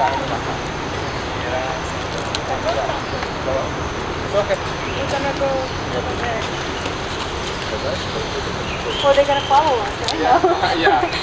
Well, they're going to follow us, right? Yeah. yeah.